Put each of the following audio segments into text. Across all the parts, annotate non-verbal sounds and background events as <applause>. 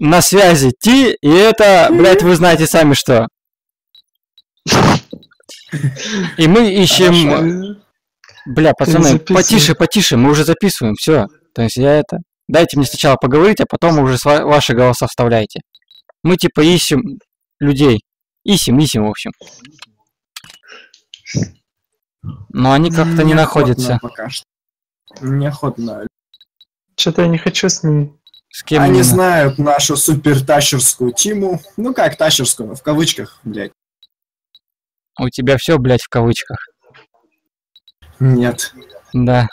на связи Ти, и это, блядь, вы знаете сами что. И мы ищем... Бля, пацаны, потише, потише, мы уже записываем, все. То есть я это... Дайте мне сначала поговорить, а потом уже сва- ваши голоса вставляйте. Мы типа ищем людей. Ищем, ищем, в общем. Но они как-то не находятся. Пока что. Неохотно. Что-то я не хочу с ними. С кем Они именно? знают нашу супертащерскую тиму. Ну как тащерскую, в кавычках, блядь. У тебя все, блядь, в кавычках. Нет. Да.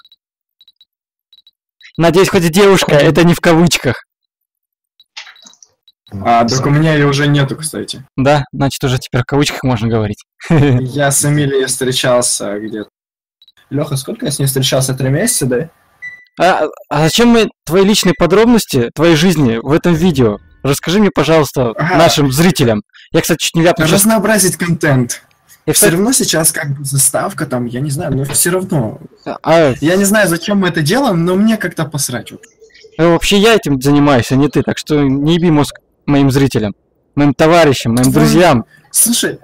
Надеюсь, хоть девушка, это не в кавычках. А, так у меня ее уже нету, кстати. Да, значит уже теперь в кавычках можно говорить. <laughs> Я с Эмилией встречался где-то. Леха, сколько я с ней встречался? Три месяца, да? А, а зачем мы твои личные подробности твоей жизни в этом видео? Расскажи мне, пожалуйста, Ага. нашим зрителям. Я, кстати, чуть не ляпнул. Разнообразить контент. Я, Все равно сейчас как бы заставка там, я не знаю, но все равно. а, Я не знаю, зачем мы это делаем, но мне как-то посрать. э, вообще я этим занимаюсь, а не ты, так что не еби мозг моим зрителям, моим товарищам, моим Твой- друзьям. Слушай,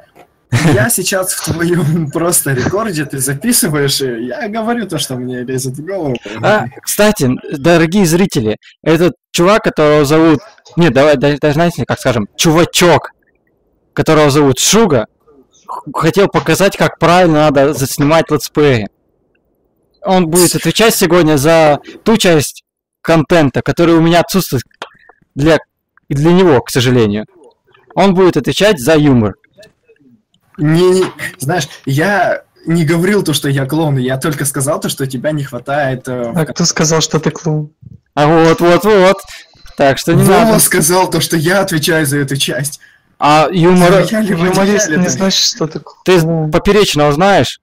я сейчас в твоем просто рекорде, ты записываешь, и я говорю то, что мне лезет в голову. А, кстати, дорогие зрители, этот чувак, которого зовут... Нет, давай, даже, знаете, как скажем, чувачок, которого зовут Шуга, хотел показать, как правильно надо заснимать летсплеи. Он будет отвечать сегодня за ту часть контента, которая у меня отсутствует для, для него, к сожалению. Он будет отвечать за юмор. Не, не, знаешь, я не говорил то, что я клоун, я только сказал то, что тебя не хватает. э, А кто сказал, что ты клоун? А вот, вот, вот. Так что не Вова надо. сказал то, что я отвечаю за эту часть. А юмор... Юморист не да. значит, что ты Ты клоун. Поперечного знаешь?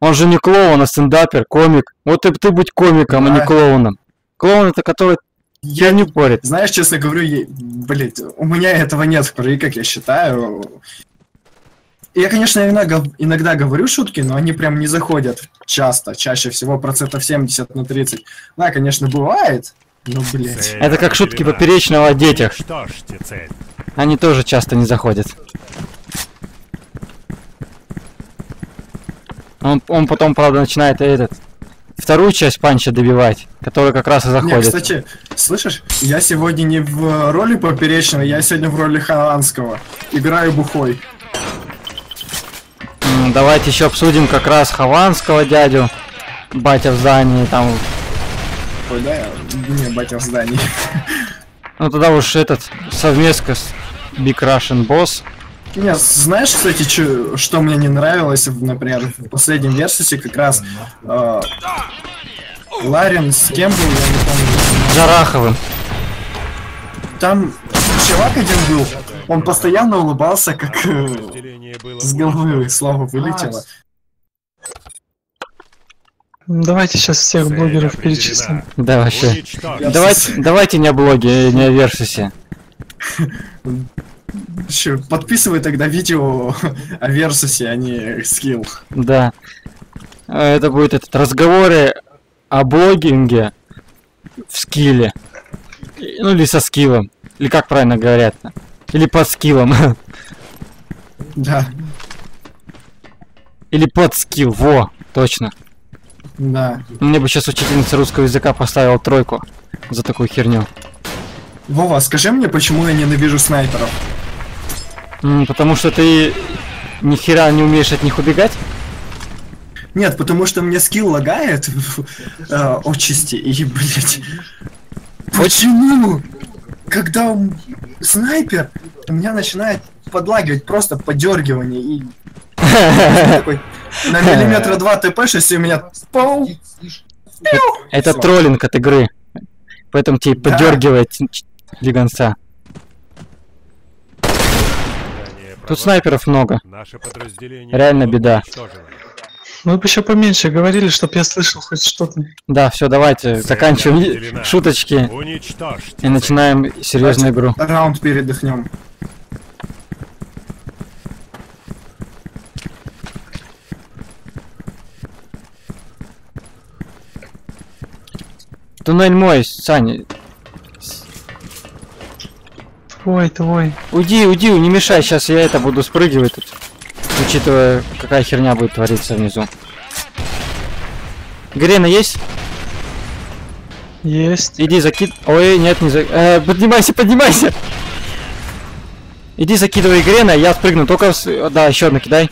Он же не клоун, а стендапер, комик. Вот и ты будь комиком, а не Да. клоуном. Клоун это который Я я не... не порит. Знаешь, честно говорю, я... блядь, у меня этого нет в крови, как я считаю. Я, конечно, иногда, иногда говорю шутки, но они прям не заходят часто, чаще всего процентов 70 на 30. Да, конечно, бывает, но, блядь. Это как шутки поперечного о детях. Они тоже часто не заходят. Он, он потом, правда, начинает этот вторую часть панча добивать, которая как раз и Не, заходит. кстати, слышишь, я сегодня не в роли поперечного, я сегодня в роли Хованского. Играю бухой. М, Давайте еще обсудим как раз Хованского дядю. Батя в здании, там. Ой, да, не, батя в здании. Ну тогда уж этот совместка с Big Russian Boss. Не, знаешь, кстати, чё- что мне не нравилось, например, в последнем версусе как раз э, Ларин с кем был, я не помню. Жараховым. Там чувак один был, он постоянно улыбался, как э, было с головы слово вылетело. Ну, Давайте сейчас всех Цель блогеров определена. Да, перечислим. вообще. Давайте, давайте не о блоге, не о Версусе. Подписывай тогда видео о версусе, а не скилл. Да. Э, Это будет этот разговоры о блогинге в скилле. Ну или со скиллом. Или как правильно говорят. Или под скиллом. <laughs> Да, Или под скилл. Во, точно. да. Мне бы сейчас учительница русского языка поставила тройку за такую херню. Вова, скажи мне, почему я ненавижу снайперов? М, Потому что ты ни хера не умеешь от них убегать? Нет, потому что мне скилл лагает э, отчасти, и, блядь, почему? Когда он снайпер, у меня начинает подлагивать просто подергивание и <laughs> на миллиметра два ТП-6 и у меня. Это троллинг от игры. Поэтому тебе подергивает. Задание Тут снайперов много. Наше подразделение Реально беда. Мы бы еще поменьше говорили, чтоб я слышал хоть что-то. Да, все, давайте Цель заканчиваем шуточки Уничтожьте и начинаем серьезную игру. Раунд передохнем. Туннель мой, Саня. Твой, твой. Уйди, уйди, не мешай, сейчас я это буду спрыгивать тут. Учитывая, какая херня будет твориться внизу. Грена есть? Есть. Иди закид... Ой, нет, не за... э, поднимайся, поднимайся! Иди закидывай Грена, я спрыгну. Только... с- Да, еще одну кидай.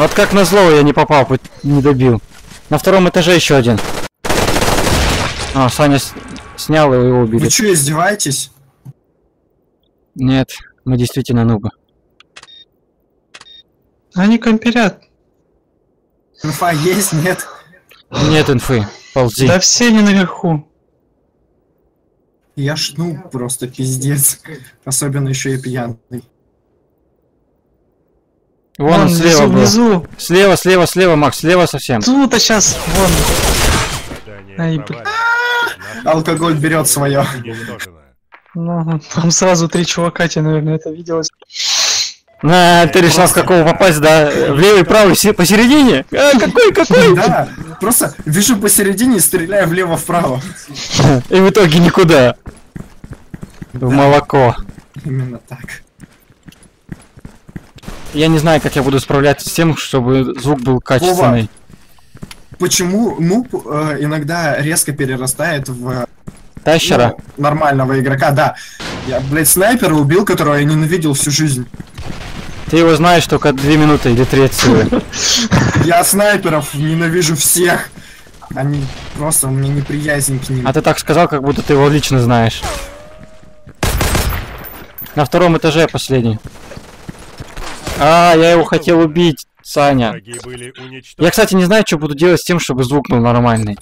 Вот как назло я не попал, не добил. На втором этаже еще один. А, Саня с- снял его и его убили. Вы что, издеваетесь? Нет, мы действительно нубы. Они комперят. Инфа есть, нет? Нет инфы, ползи. Да все не наверху. Я шну просто пиздец. Особенно еще и пьяный. Вон он Вон, слева был. внизу. Слева, слева, слева, Макс, слева совсем. Тут, а сейчас, вон. Ай. Алкоголь берет свое. Ну, там сразу три чувака тебе, наверное, это виделось. На, ты решил с какого попасть, да? В левый, правый, се- посередине? А, какой, какой? Да, просто вижу посередине и стреляю влево-вправо. И в итоге никуда. В молоко. Именно так. Я не знаю, как я буду справляться с тем, чтобы звук был качественный. Почему нуб э, иногда резко перерастает в Тащера? ну, нормального игрока? Да. Я, блядь, снайпера убил, которого я ненавидел всю жизнь. Ты его знаешь только две минуты или три отсюда. <laughs> Я снайперов ненавижу всех. Они просто у меня неприязнь к ним. А ты так сказал, как будто ты его лично знаешь. На втором этаже последний. А, я его хотел убить, Саня. Я, кстати, не знаю, что буду делать с тем, чтобы звук был нормальный.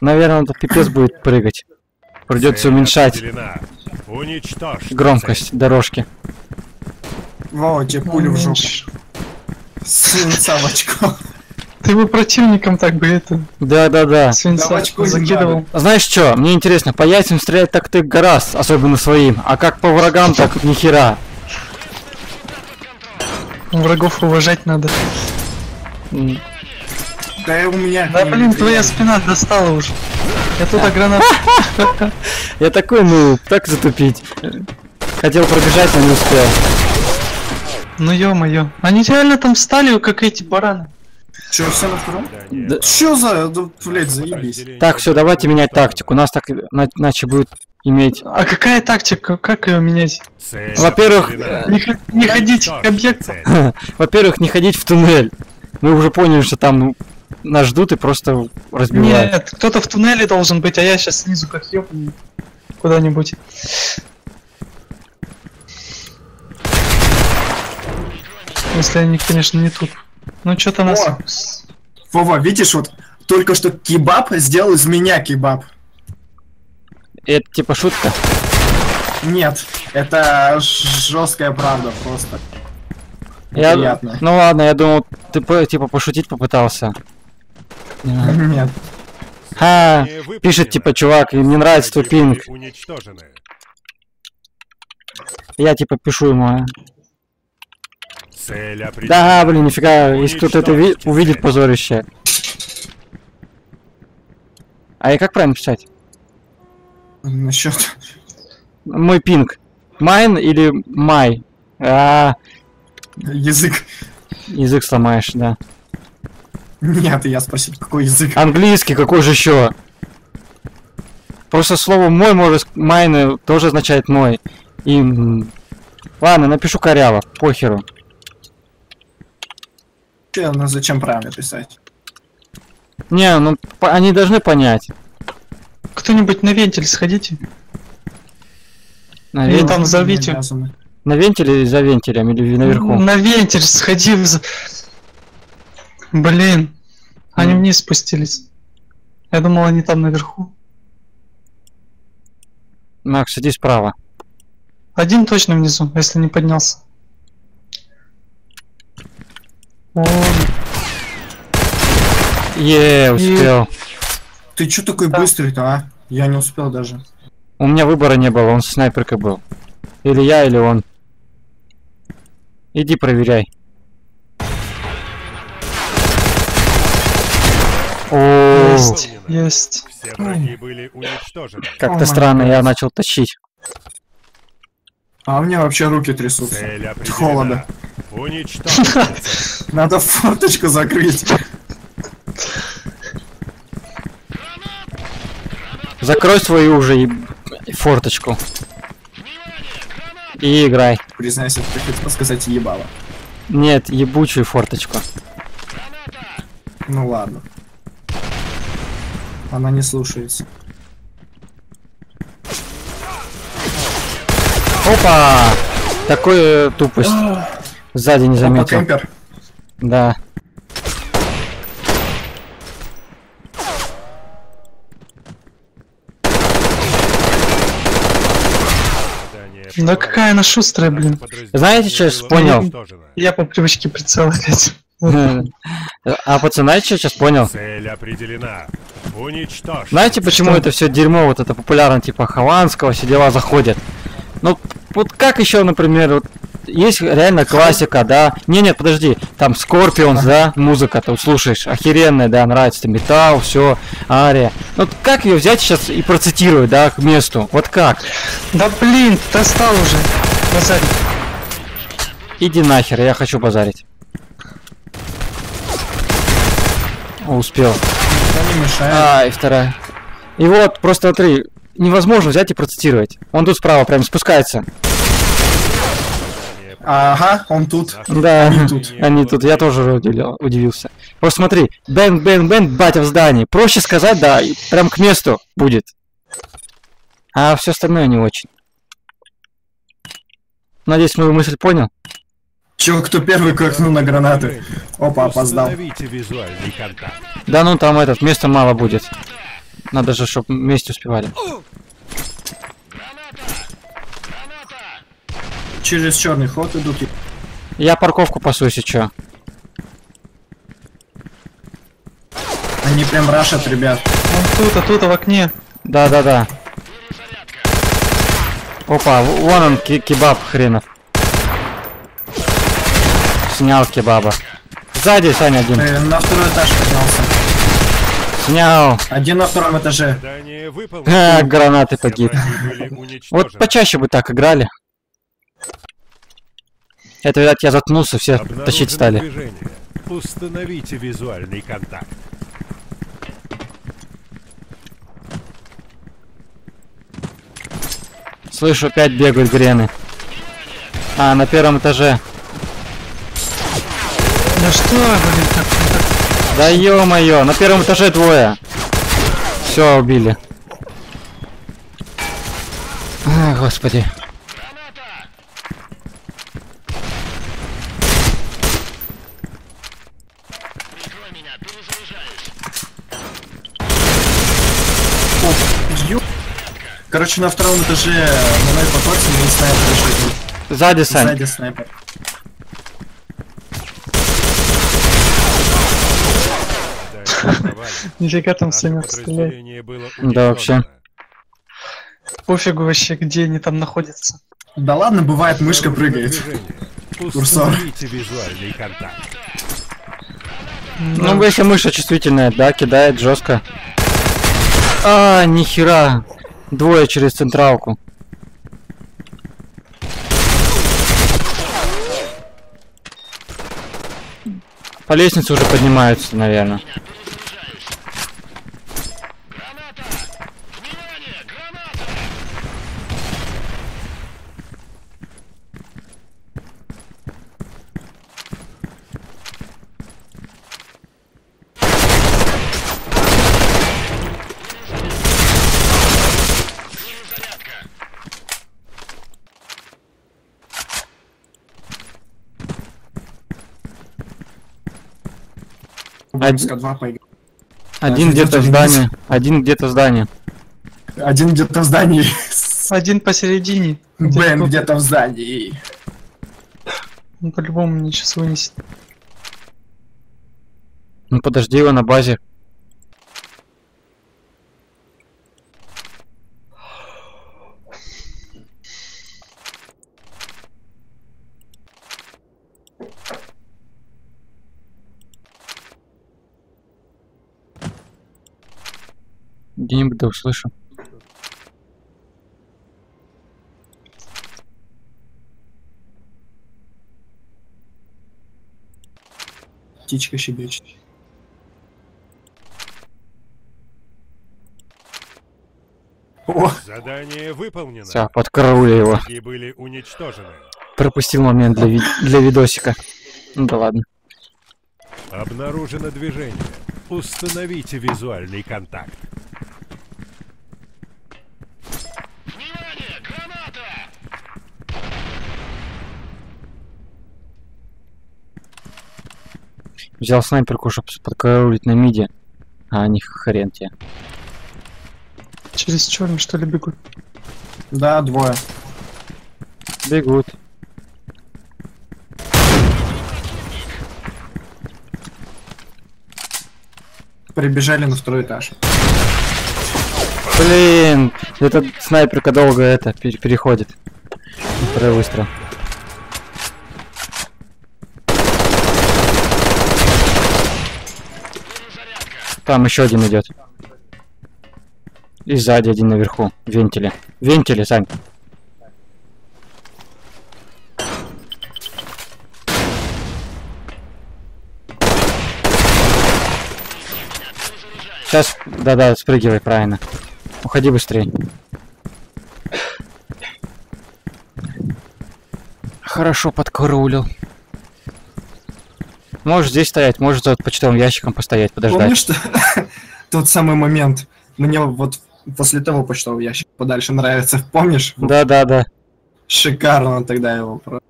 Наверное, он тут пипец будет прыгать. Придется уменьшать громкость дорожки. Вова, тебе пулю в жопу. Свинца в очко. Ты бы противником так бы это, Да-да-да. Да в свинца очко не закидывал. Знаешь что, мне интересно, по яйцам стрелять так ты гораздо, особенно своим, а как по врагам, так ни хера. Врагов уважать надо. Да и у меня... Да блин, твоя спина достала уже. Я туда гранат. <laughs> Я такой, ну, так затупить. Хотел пробежать, но не успел. Ну ё-моё. Они реально там встали, как эти бараны. Че, все на втором? Да- Чё за... да, блядь, заебись. Так, все, давайте менять тактику. У нас так на- иначе будет иметь. А какая тактика? Как ее менять? Во-первых. Не, не ходить к объекту. <laughs> Во-первых, не ходить в туннель. Мы уже поняли, что там ну, нас ждут и просто разбивают. Нет, кто-то в туннеле должен быть, а я сейчас снизу как ёбаный. Куда-нибудь. Если они, конечно, не тут. Ну что-то нас... Вова, видишь, вот только что кебаб сделал из меня кебаб. Это типа шутка. Нет, это жесткая правда просто. Я... Ну ладно, я думал, ты типа пошутить попытался. Нет. Ха, Не пишет типа чувак, и мне нравится твой пинг. Уничтожены. Я типа пишу ему. а. Да, блин, нифига, если кто-то это увидит позорище. А я как правильно писать? Насчет... Мой пинг. Майн или май? А, Язык. язык сломаешь, да. Нет, я спросил, какой язык. Английский, какой же еще? Просто слово мой может майн тоже означает мой. И ладно, напишу коряво, похеру. Чё, ну зачем правильно писать? Не, ну они должны понять. Кто-нибудь на вентиль сходите. На, Или там зовите. на вентиле или за вентилем, или наверху. На вентиль сходи. в- Блин. Они Мгм. вниз спустились. Я думал, они там наверху. Макс, иди справа. Один точно внизу, если не поднялся. О, Е, успел. Ты чё такой Да. быстрый-то, а? Я не успел даже. У меня выбора не было, он с снайперкой был. Или я, или он. Иди проверяй. О, Есть, есть. Все враги были уничтожены. Как-то странно, я начал тащить. А у меня вообще руки трясутся. От холода. Уничтожить. <laughs> Надо форточку закрыть. Закрой свою уже форточку. И играй. Признайся, ты хотел сказать ебало. Нет, ебучую форточку. Ну ладно. Она не слушается. Опа! Такую тупость. Сзади не заметил. Да. Задание Да какая она шустрая, блин. Знаете, что я было понял? Я по привычке прицел опять. А пацаны, знаете, что я сейчас понял? Цель определена. Уничтожь. Знаете, почему Что? это все дерьмо, вот это популярно, типа Хованского, все дела заходят? Ну, вот как еще, например, вот есть реально классика, да? Не, нет, подожди, там Скорпионс, да, музыка, вот слушаешь, охеренная, да, нравится, там металл, все, ария. Ну, как ее взять сейчас и процитировать, да, к месту? Вот как? Да блин, ты достал уже. Базарь. Иди нахер, я хочу базарить. О, успел. А, и вторая. И вот, просто смотри, невозможно взять и процитировать. Он тут справа прям спускается. Ага, он тут. Да, Они тут. они тут, я тоже удивил- удивился. Просто смотри, bang, bang, bang, батя в здании. Проще сказать, да, прям к месту будет. А все остальное не очень. Надеюсь, мою мысль понял. Чё, кто первый крикнул на гранаты? Опа, опоздал. Да ну там этот, места мало будет. Надо же, чтобы вместе успевали. Через черный ход идут. Я парковку пасу, если чё. Они прям рашат, ребят. Он тут, а тут, а в окне. Да-да-да. Опа, вон он, кебаб хренов. Снял кебаба. Сзади, Саня, один. Э, на второй этаж поднялся. Снял. Один на втором этаже. А, гранаты погиб. Вот почаще бы так играли. Это, видать, я заткнулся, все Обнаружено тащить стали. движение. Установите визуальный контакт. Слышу, опять бегают грены. А, на первом этаже. Да что, блин, так, так. Да ё-моё, на первом этаже двое. Все, убили. А, господи. Ё- Короче, на втором этаже на мной потоксе и снайпер еще идут. Сзади, Сань. Сзади снайпер. Нифига там Саня стреляет. Да, вообще. Пофигу вообще, где они там находятся. Да ладно, бывает, мышка прыгает. Курсор. Ну, если мышь чувствительная, да, кидает жестко. А, нихера. Двое через централку. По лестнице уже поднимаются, наверное. Бумска 2 поиграл. Один где-то где-то в здании. Один где-то в здании. Один где-то в здании. Один посередине. Бен где-то в здании. Ну, по-любому мне сейчас вынесет. Ну подожди его на базе. Где-нибудь да услышу. Птичка щебечет. О, Задание выполнено. Все, подкараулил его. Враги были уничтожены. Пропустил момент для, ви- для видосика. Ну да ладно. Обнаружено движение. Установите визуальный контакт. Взял снайперку, чтобы подкараулить на миде. А они хрен тебе. Через черный что ли бегут? да, двое. Бегут. Прибежали на второй этаж. Блин, эта снайперка долго это пер- переходит. Второй выстрел. Там еще один идет. И сзади один наверху. Вентили. Вентили, Сань. Сейчас, да-да, спрыгивай, правильно. Уходи быстрее. Хорошо подкараулил. Можешь здесь стоять, можешь за почтовым ящиком постоять, подождать. Помнишь, что <laughs> тот самый момент? Мне вот после того почтового ящика подальше нравится. Помнишь? Да-да-да. Шикарно тогда его. про-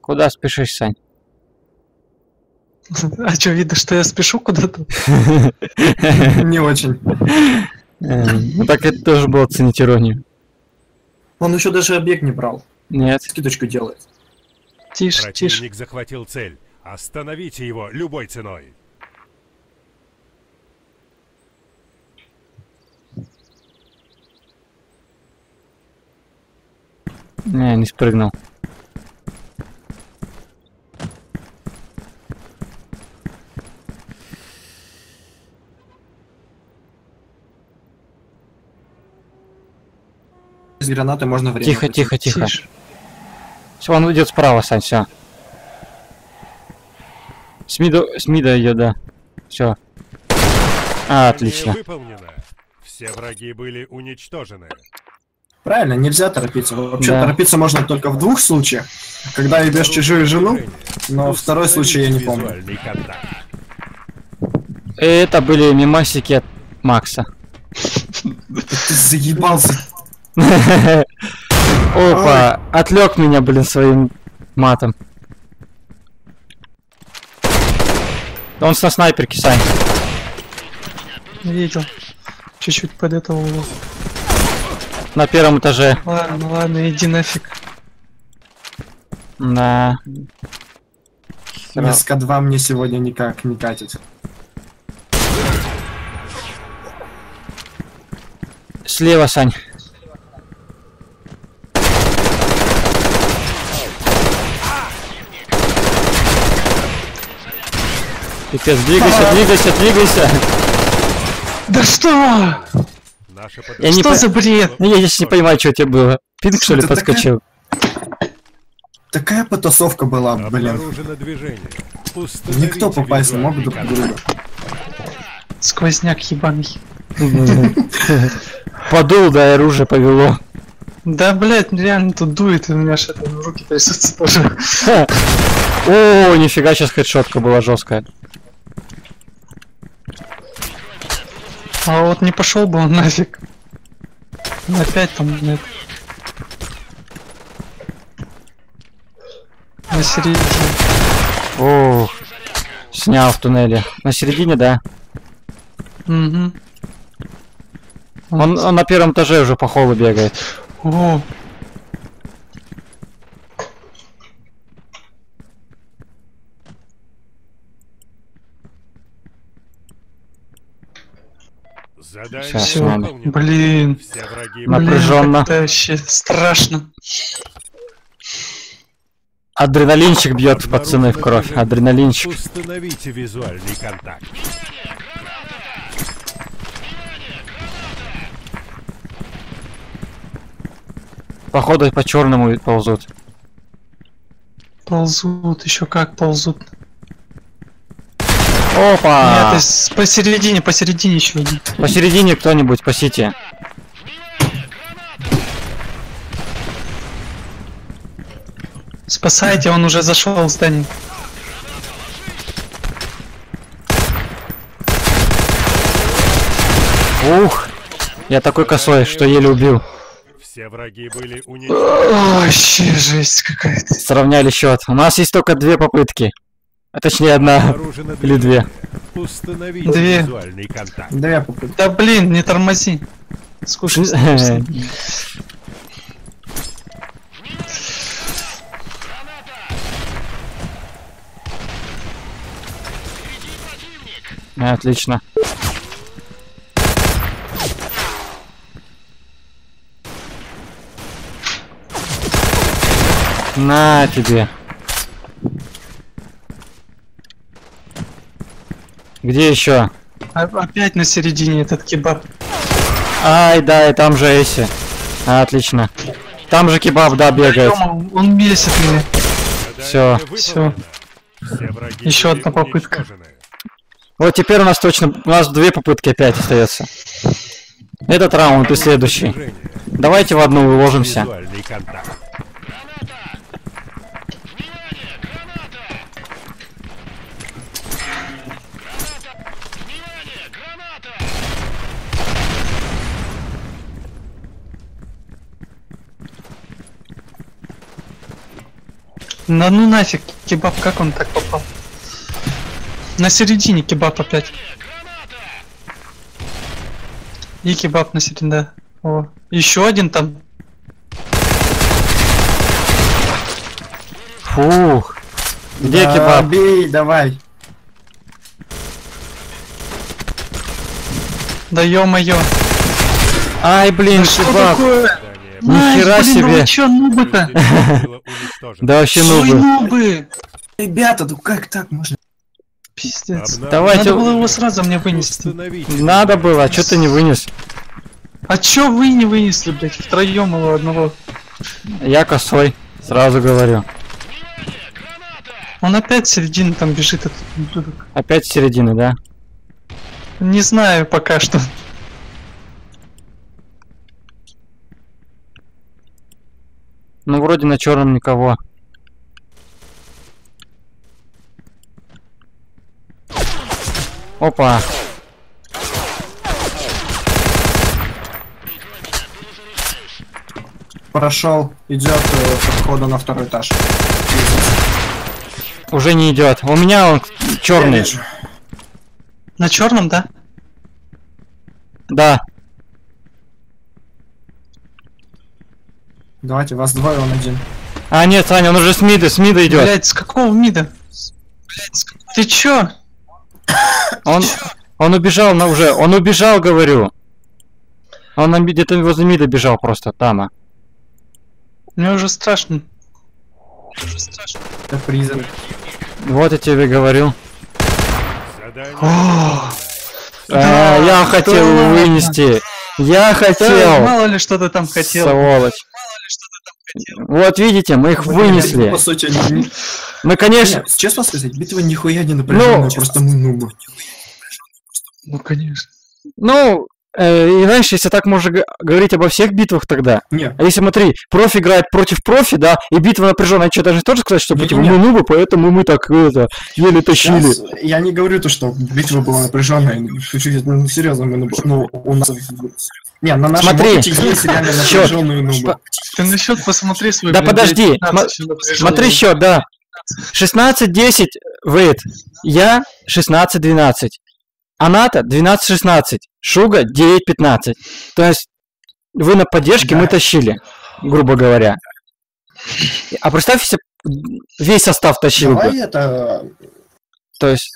Куда спешишь, Сань? <laughs> А что, видно, что я спешу куда-то? <laughs> Не очень. Эм, Ну так это тоже было ценить иронию. Он еще даже объект не брал. Нет. Скидочку делает. Тише, тише. Противник захватил цель. Остановите его любой ценой. Не, не спрыгнул. Из гранаты можно время. Тихо, тихо, тихо. Все, он идет справа, Сань, все. С мида, с мида идет, да. Все. А, отлично. выполнено. Все враги были уничтожены. Правильно, нельзя торопиться. Вообще Да. торопиться можно только в двух случаях. Когда ебешь чужую жену, но второй случай я не помню. Это были мимасики от Макса. Ты заебался. <laughs> Опа, отвлек меня, блин, своим матом. Он со снайперки, Сань. Видел. Чуть-чуть под этого. угла. На первом этаже. Ладно, ладно, иди нафиг. На. СК-2 мне сегодня никак не катит. Слева, Сань. Пипец, двигайся, двигайся, двигайся. Да что? Я не что по- за бред? Ну, я сейчас не понимаю, что у тебя было. Пинг, что ли, Это такая- подскочил? Такая потасовка была, блин. Никто попасть не мог друг другу. Сквозняк ебаный. Подул, да, и оружие повело. Да, блядь, реально тут дует, и у меня что-то руки трясутся тоже. О, нифига, сейчас хедшотка была жесткая. А вот не пошел бы он <laughs> нафиг. Опять там нет. На середине. О, снял в туннеле. На середине, да. Угу. Он, он на первом этаже уже по холлу бегает. О, Задание Все. выполнено. Блин. Все враги Напряженно. Это вообще страшно. Адреналинчик бьет пацаны в кровь. Адреналинчик. Установите визуальный контакт. Походу по черному ползут. Ползут, еще как ползут. Опа! Нет, из- посередине, посередине еще один. Посередине кто-нибудь спасите. Спасайте, он уже зашел в здание. Ух! Я такой косой, что еле убил. Все враги были уничтожены. Вообще жесть какая-то. Сравняли счет. У нас есть только две попытки. А точнее одна. Или две. Две. визуальный контакт. Две попытки. Да блин, не тормози. Скучно. <laughs> Отлично. На тебе. Где еще? А- Опять на середине этот кебаб. Ай, да, и там же Эсси. Отлично. Там же кебаб, да, бегает. Он бесит меня. Все Ещё были одна попытка. Вот теперь у нас точно... У нас две попытки опять остается. Этот раунд и следующий. Давайте в одну уложимся. Да ну нафиг, кебаб, как он так попал? На середине кебаб опять. И кебаб на середине, да. О, еще один там. Фух. Где Да, кебаб? Бей, давай. Да ё-моё. Ай, блин, Что кебаб. такое? Нихера блин, ну себе. вы чё, нубы-то? <laughs> Да вообще нубы. нубы! Ребята, ну как так можно? Пиздец. Давайте- Надо было его сразу мне вынести. Надо было, а чё ты не вынес? А чё вы не вынесли, блядь, втроем его одного? Я косой, сразу говорю. Он опять в середине там бежит, этот. Опять середины, да? Не знаю пока что. Ну, вроде на черном никого. Опа. Прошел, идет э, по входу на второй этаж. Уже не идет. У меня он черный. На черном, да? Да. Давайте, вас двое, он один. А, нет, Саня, он уже с мида, с мида идет. Блять, с какого мида? Блядь, с как- Ты чё? Он, он убежал на уже. Он убежал, говорю. Он где-то возле мида бежал просто, там. а. Мне уже страшно. Мне уже страшно. Это призрак. Вот я тебе говорю. Задание О, А, я хотел да ладно. вынести. Я да, хотел. мало ли что ты там хотел. Сволочь. Вот видите, мы их вынесли. По сути, не- Мы, конечно, Нет, честно сказать, битва нихуя не напряженная, Ну, просто мы нубы. Ну конечно. ну, э, и знаешь, если так можно говорить обо всех битвах тогда. Не, А если смотри, профи играет против профи, да, и битва напряженная, что даже тоже сказать, что Не-не-не. типа мы нубы, поэтому мы так это еле тащили. Сейчас я не говорю то, что битва была напряженная. Ну, серьезно, мы нубы. Ну, у нас... Не, на нашем Смотри. опыте есть <laughs> реально Счёт. напряженные нубы. Ты на счет посмотри свой. Да подожди, 19 сма- ещё напряжённый. Смотри счет, да. 16-10, Вейт. Я 16-12. Аната 12-16. Шуга 9-15. То есть вы на поддержке, Да. мы тащили, грубо говоря. А представь, если весь состав тащил бы. Давай это... То есть...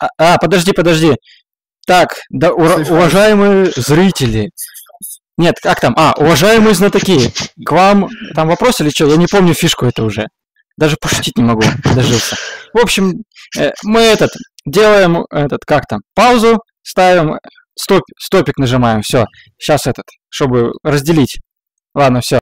А, а, подожди, подожди. Так, да, ура- уважаемые зрители. Нет, как там? А, уважаемые знатоки. К вам там вопрос или что? Я не помню фишку это уже. Даже пошутить не могу, дожился. В общем, э, мы этот делаем этот как там паузу, ставим стоп, стопик нажимаем, все. Сейчас этот, чтобы разделить. Ладно, все.